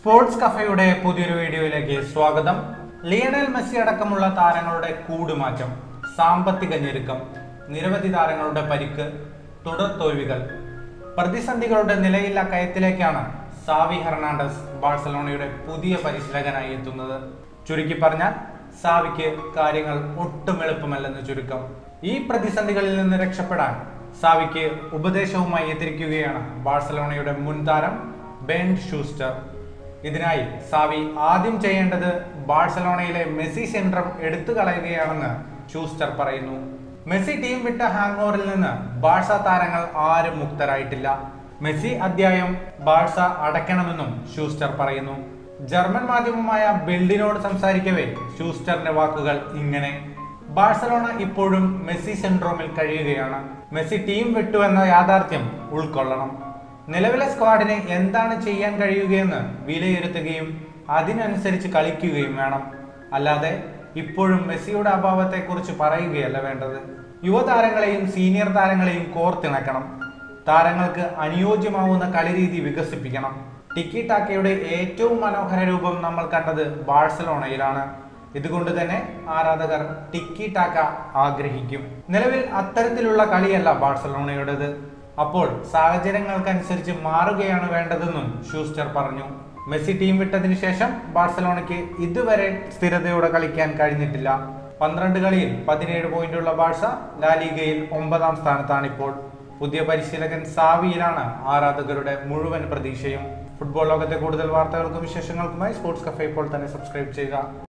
Sports കഫയുടെ പുതിയൊരു വീഡിയോയിലേക്ക് സ്വാഗതം. ലിയണൽ മെസ്സി അടക്കമുള്ള താരങ്ങളുടെ കൂടുമാറ്റം സാമ്പത്തിക ഞെരുക്കം നിരവധി താരങ്ങളുടെ പരിക്ക് തുടർ തോൽവികൾ. പ്രതിസന്ധികളുടെ നിലയില്ല കയത്തിലേക്കാണ് സാവി ഹെർണാണ്ടസ് ബാഴ്സലോണയുടെ പുതിയ പരിശീലകനായി എത്തുന്നത്. ചുരുക്കി പറഞ്ഞാൽ സാവിക്ക് കാര്യങ്ങൾ ഒട്ടും എളുപ്പമല്ലെന്ന് ചുരുക്കം. ഈ പ്രതിസന്ധികളിൽ നിന്ന് രക്ഷപ്പെടാൻ സാവിക്ക് ഉപദേശവുമായി എതിരിക്കുകയാണ് ബാഴ്സലോണയുടെ മുൻതാരം ബെൻ ഷൂസ്റ്റർ. ഇതിനായി സാവി ആദ്യം ചെയ്യേണ്ടത് ബാഴ്സലോണയിലെ മെസ്സി സെൻട്രം എടുത്തു കളയുകയാണെന്ന് ഷൂസ്റ്റർ പറയുന്നു. മെസ്സി ടീം വിട്ട ഹാങ് ഓവറിൽ നിന്ന് ബാഴ്സ താരങ്ങൾ ആരും മുക്തരായിട്ടില്ല. മെസ്സി അധ്യായം ബാഴ്സ അടയ്ക്കണമെന്നും ഷൂസ്റ്റർ പറയുന്നു. ജർമ്മൻ മാധ്യമമായ ബിൽഡിനോട് സംസാരിക്കവേ ഷൂസ്റ്ററിന്റെ വാക്കുകൾ ഇങ്ങനെ. ബാഴ്സലോണ ഇപ്പോഴും മെസ്സി സെൻട്രോമിൽ കഴിയുകയാണ്. മെസ്സി ടീം വിട്ടു എന്ന യാഥാർത്ഥ്യം ഉൾക്കൊള്ളണം. നിലവിലെ സ്ക്വാഡിന് എന്താണ് ചെയ്യാൻ കഴിയുകയെന്ന് വിലയിരുത്തുകയും അതിനനുസരിച്ച് കളിക്കുകയും വേണം. അല്ലാതെ ഇപ്പോഴും മെസ്സിയുടെ അഭാവത്തെക്കുറിച്ച് പറയുകയല്ല വേണ്ടത്. യുവതാരങ്ങളെയും സീനിയർ താരങ്ങളെയും കോർത്തിണക്കണം. താരങ്ങൾക്ക് അനുയോജ്യമാവുന്ന കളിരീതി വികസിപ്പിക്കണം. ടിക്കി ടാക്കയുടെ ഏറ്റവും മനോഹര രൂപം നമ്മൾ കണ്ടത് ബാഴ്സലോണയിലാണ്. ഇതുകൊണ്ട് തന്നെ ആരാധകർ ടിക്കി ടാക്ക ആഗ്രഹിക്കും. നിലവിൽ അത്തരത്തിലുള്ള കളിയല്ല ബാഴ്സലോണയുടേത്. അപ്പോൾ സാഹചര്യങ്ങൾക്കനുസരിച്ച് മാറുകയാണ് വേണ്ടതെന്നും ഷൂസ്റ്റർ പറഞ്ഞു. മെസ്സി ടീം വിട്ടതിനു ശേഷം ബാഴ്സലോണയ്ക്ക് ഇതുവരെ സ്ഥിരതയോടെ കളിക്കാൻ കഴിഞ്ഞിട്ടില്ല. പന്ത്രണ്ട് കളിയിൽ പതിനേഴ് പോയിന്റുള്ള ബാഴ്സ ലാലിഗയിൽ ഒമ്പതാം സ്ഥാനത്താണിപ്പോൾ. പുതിയ പരിശീലകൻ സാവിയിലാണ് ആരാധകരുടെ മുഴുവൻ പ്രതീക്ഷയും. ഫുട്ബോൾ ലോകത്തെ കൂടുതൽ വാർത്തകൾക്കും വിശേഷങ്ങൾക്കുമായി സ്പോർട്സ് കഫേ ഇപ്പോൾ തന്നെ സബ്സ്ക്രൈബ് ചെയ്യുക.